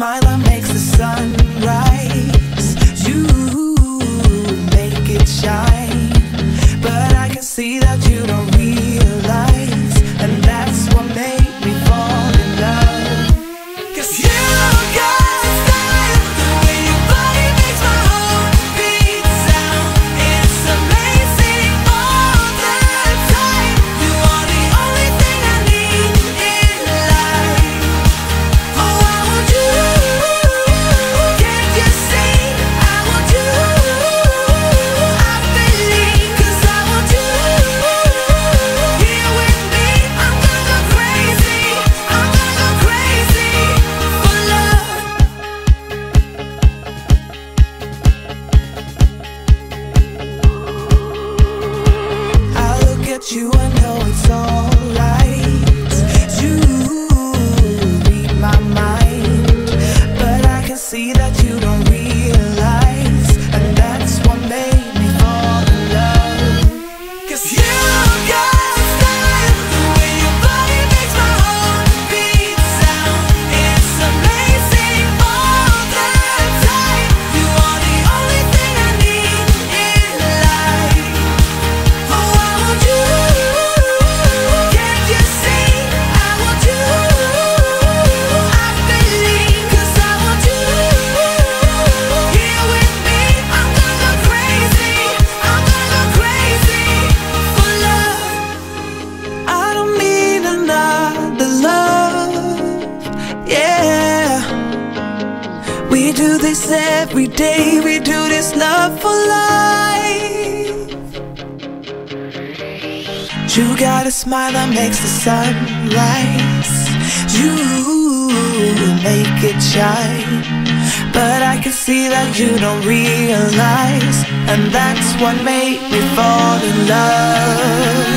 smile that makes the sun rise. You make it shine, but I can see that you don't. do this every day, we do this love for life. You got a smile that makes the sun rise. You make it shine. But I can see that you don't realize, and that's what made me fall in love.